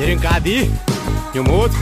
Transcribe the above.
Din cabi, eu mudo.